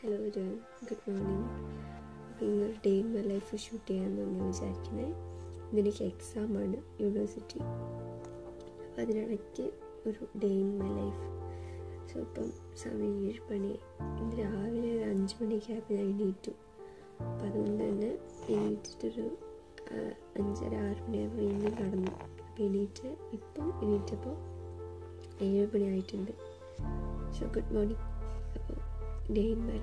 Hello ഒരു good morning അപ്പോൾ ഇന്നൊരു day in my life shoot ചെയ്യാമെന്നാണ് ഞാൻ വിചാരിക്കുന്നത് ഇന്നെനിക്ക് എക്സാമാണ് യൂണിവേഴ്സിറ്റി അപ്പോൾ അതിനിടയ്ക്ക് ഒരു day in my life so ഇപ്പം സമയം ഏഴ് മണി. ഇന്ന് രാവിലെ ഒരു അഞ്ച് മണിയൊക്കെ ആയപ്പോൾ ഞാൻ എണീറ്റു. അപ്പം അതുകൊണ്ട് തന്നെ എണീറ്റിട്ടൊരു അഞ്ചര ആറ് മണിയാകുമ്പോൾ വീണ്ടും കടന്നു. അപ്പോൾ എണീറ്റ് ഇപ്പം എണീറ്റപ്പോൾ ഏഴ് മണി ആയിട്ടുണ്ട്. സോ ഗുഡ് മോർണിംഗ് അപ്പോൾ ഡേ ഇൻ മൈ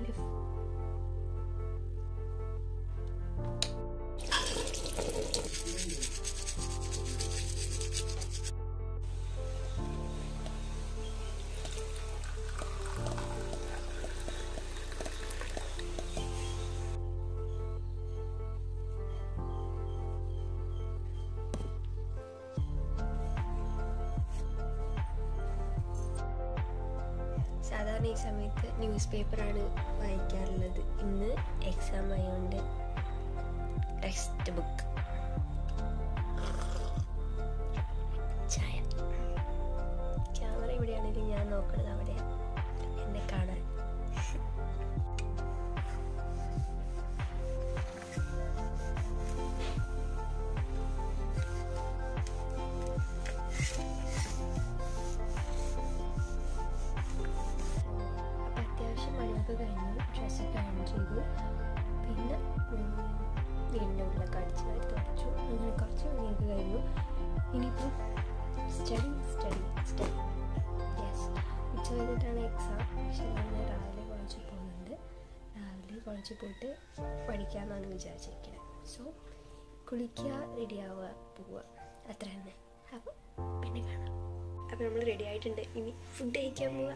സാധാരണ ഈ സമയത്ത് ന്യൂസ് പേപ്പറാണ് വായിക്കാറുള്ളത്. ഇന്ന് എക്സാം ആയതുകൊണ്ട് ടെക്സ്റ്റ് ബുക്ക് പണിയൊക്കെ കഴിഞ്ഞു ഡ്രസ്സൊക്കെ അയൺ ചെയ്തു. പിന്നെ വീടിന്റെ ഉള്ളിലൊക്കെ അടിച്ച് തുടച്ചു. അങ്ങനെ കുറച്ച് പണിയൊക്കെ കഴിഞ്ഞു. ഇനിയിപ്പോൾ സ്റ്റഡി സ്റ്റഡി സ്റ്റഡി യെസ് ഉച്ച കഴിഞ്ഞിട്ടാണ് എക്സാം പക്ഷേ ഞാൻ രാവിലെ കോളേജിൽ പോകുന്നുണ്ട്. രാവിലെ കോളേജിൽ പോയിട്ട് പഠിക്കാമെന്നാണ് വിചാരിച്ചിരിക്കുന്നത് സോ കുളിക്കുക റെഡിയാവുക പോവുക. അത്ര തന്നെ. അപ്പോൾ പിന്നെ കാണാം. അപ്പോൾ നമ്മൾ റെഡി ആയിട്ടുണ്ട്. ഇനി ഫുഡ് കഴിക്കാൻ പോവുക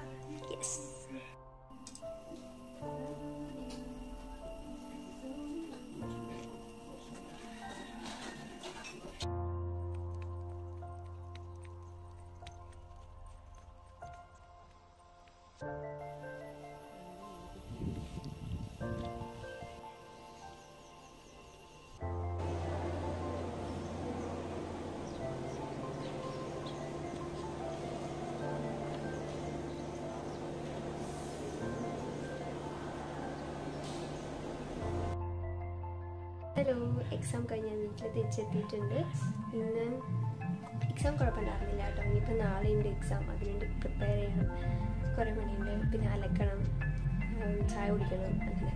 യെസ് ഹലോ എക്സാം കഴിഞ്ഞ് ഞാൻ വീട്ടിൽ തിരിച്ചെത്തിയിട്ടുണ്ട്. ഇന്ന് എക്സാം കുഴപ്പമുണ്ടായിരുന്നില്ല കേട്ടോ. ഇനിയിപ്പോൾ നാളെ ഉണ്ട് എക്സാം അതിനുണ്ട് പ്രിപ്പയർ ചെയ്യണം. കുറേ പണിയുണ്ട്. പിന്നെ അലക്കണം. ചായ കുടിക്കണം അങ്ങനെ.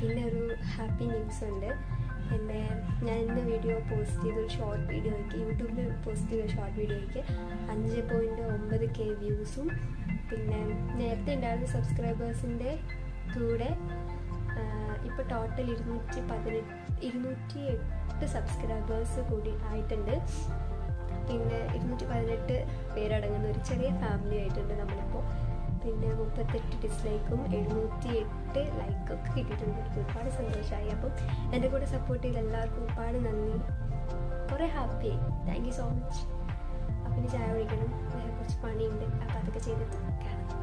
പിന്നെ ഒരു ഹാപ്പി ന്യൂസ് ഉണ്ട്. എന്റെ ഞാൻ ഇന്ന് വീഡിയോ പോസ്റ്റ് ചെയ്ത ഒരു ഷോർട്ട് വീഡിയോയ്ക്ക് യൂട്യൂബിൽ പോസ്റ്റ് ചെയ്ത ഷോർട്ട് വീഡിയോയ്ക്ക് അഞ്ച് പോയിന്റ് ഒമ്പത് കെ വ്യൂസും പിന്നെ നേരത്തെ ഉണ്ടായിരുന്ന സബ്സ്ക്രൈബേഴ്സിന്റെ കൂടെ ഇപ്പോൾ ടോട്ടൽ ഇരുന്നൂറ്റി പതിനെട്ട് ഇരുന്നൂറ്റി എട്ട് സബ്സ്ക്രൈബേഴ്സ് കൂടി ആയിട്ടുണ്ട്. പിന്നെ ഇരുന്നൂറ്റി പതിനെട്ട് പേരടങ്ങുന്ന ഒരു ചെറിയ ഫാമിലി ആയിട്ടുണ്ട് നമ്മളിപ്പോൾ പിന്നെ മുപ്പത്തെട്ട് ഡിസ്ലൈക്കും എഴുന്നൂറ്റി എട്ട് ലൈക്കൊക്കെ കിട്ടിയിട്ടുണ്ട്. എനിക്ക് ഒരുപാട് സന്തോഷമായി. അപ്പം എന്റെ കൂടെ സപ്പോർട്ട് ചെയ്ത എല്ലാവർക്കും ഒരുപാട് നന്ദി. കുറേ happy thank you so much അപ്പം ഇനി ചായ കുടിക്കണം. കുറച്ച് പണിയുണ്ട്. അപ്പം അതൊക്കെ ചെയ്തിട്ട് കാണാം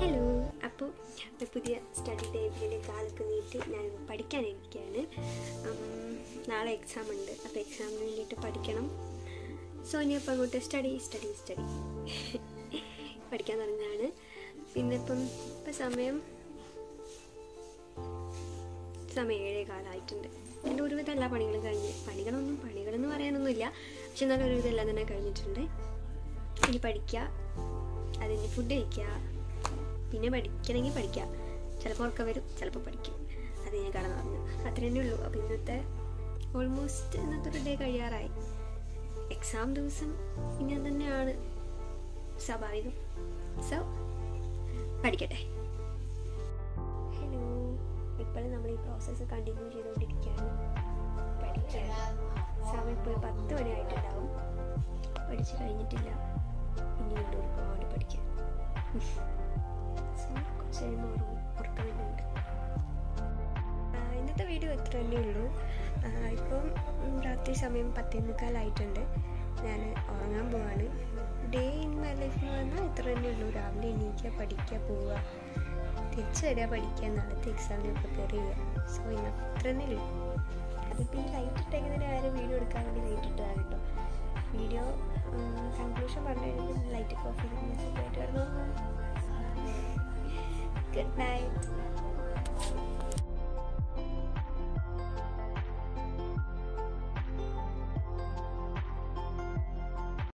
ഹലോ അപ്പോൾ പുതിയ സ്റ്റഡി ടേബിളിൽ കാലൊക്കെ നീട്ടി ഞാൻ പഠിക്കാനിരിക്കുകയാണ് നാളെ എക്സാം ഉണ്ട്. അപ്പോൾ എക്സാമിന് വേണ്ടിയിട്ട് പഠിക്കണം. സോ ഇനിയിപ്പോൾ അങ്ങോട്ട് സ്റ്റഡി സ്റ്റഡി സ്റ്റഡി പഠിക്കാൻ തുടങ്ങുകയാണ്. പിന്നെ ഇപ്പം ഇപ്പം സമയം സമയം ഏഴേ കാലമായിട്ടുണ്ട് എന്റെ ഒരുവിധം എല്ലാ പണികളും കഴിഞ്ഞ്. പണികളൊന്നും പണികളെന്ന് പറയാനൊന്നുമില്ല. പക്ഷെ എന്നാലും ഒരുവിധം എല്ലാം തന്നെ കഴിഞ്ഞിട്ടുണ്ട്. ഇനി പഠിക്കുക അതിന് ഫുഡ് കഴിക്കുക പിന്നെ പഠിക്കണമെങ്കിൽ പഠിക്കാം. ചിലപ്പോൾ ഉറക്കം വരും ചിലപ്പോൾ പഠിക്കും. അത് ഞാൻ കടന്നു പറഞ്ഞു അത്ര തന്നെ ഉള്ളൂ. അപ്പോൾ ഇന്നത്തെ ഓൾമോസ്റ്റ് ഇന്നത്തെ ഒരു ഡേ കഴിയാറായി. എക്സാം ദിവസം ഇങ്ങനെ തന്നെയാണ്. സ്വാഭാവികം. സോ പഠിക്കട്ടെ. ഹലോ ഇപ്പോഴും നമ്മൾ ഈ പ്രോസസ്സ് കണ്ടിന്യൂ ചെയ്തുകൊണ്ടിരിക്കുകയാണ്. സമയം ഇപ്പോൾ പത്ത് മണി ആയിട്ടുണ്ടാവും. പഠിച്ചു കഴിഞ്ഞിട്ടില്ല. ഇനി ഒരുപാട് പഠിക്കാൻ. വരുന്നുണ്ട് ആ, ഇന്നത്തെ വീഡിയോ ഇത്ര തന്നെ ഉള്ളൂ. ആ, ഇപ്പം രാത്രി സമയം പത്തേ മുക്കാലായിട്ടുണ്ട് ഞാൻ ഉറങ്ങാൻ പോവാണ്. ഡേ ഇൻ മൈ ലൈഫ് എന്ന് പറഞ്ഞാൽ ഇത്ര തന്നെ ഉള്ളൂ. രാവിലെ എണീക്കുക പഠിക്കുക പോവുക. തിരിച്ചു വരിക പഠിക്കുക നാളത്തെ എക്സാമിന് പ്രിപ്പയർ ചെയ്യുക. സോ ഇന്ന് ഇത്ര തന്നെ ഉള്ളൂ. അതിപ്പോൾ ഈ ലൈറ്റ് ഇട്ടേക്കുന്നതിന് ആരും വീഡിയോ എടുക്കാൻ വേണ്ടി ലൈറ്റ് ഇട്ടതാണ് കേട്ടോ വീഡിയോ കൺക്ലൂഷൻ പറഞ്ഞു കഴിഞ്ഞാൽ ലൈറ്റ് ചെയ്ത് മെസ്സേജ് ആയിട്ട് വരണം ഗുഡ് നൈറ്റ്